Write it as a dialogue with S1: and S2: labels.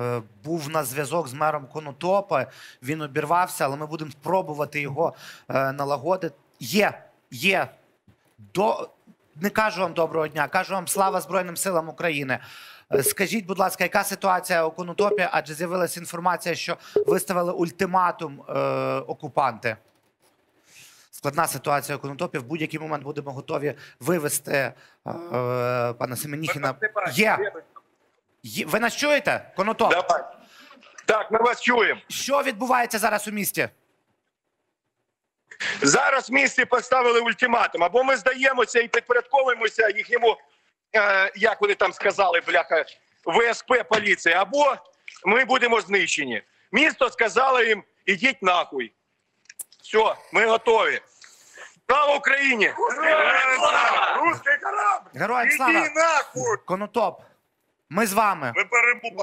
S1: е, був на зв'язок з мером Конотопа. Він обірвався, але ми будемо пробувати його е, налагодити. Є, є. До... Не кажу вам доброго дня, кажу вам слава Збройним силам України. Е, Скажіть, будь ласка, яка ситуація у Конотопі? Адже з'явилася інформація, що виставили ультиматум е, окупанти. Складна ситуація у Конотопі. В будь-який момент будемо готові вивести е, пана Семеніхіна. Є. Є. Ви нас чуєте? Конотоп.
S2: Давай. Так, ми вас чуємо.
S1: Що відбувається зараз у місті?
S2: Зараз в місті поставили ультиматум. Або ми здаємося і підпорядковуємося їхньому, е, як вони там сказали, бляха, ВСП поліції, або ми будемо знищені. Місто сказало їм: ідіть нахуй. Все, ми готові. Слава Україні!
S3: Русский корабль!
S1: Героям слава!
S3: нахуй!
S1: Конотоп. Ми з вами.
S3: Ми перебуваємо.